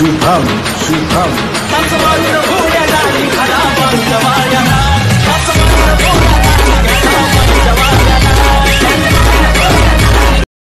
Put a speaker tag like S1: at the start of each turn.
S1: Superman, Superman.
S2: Superman.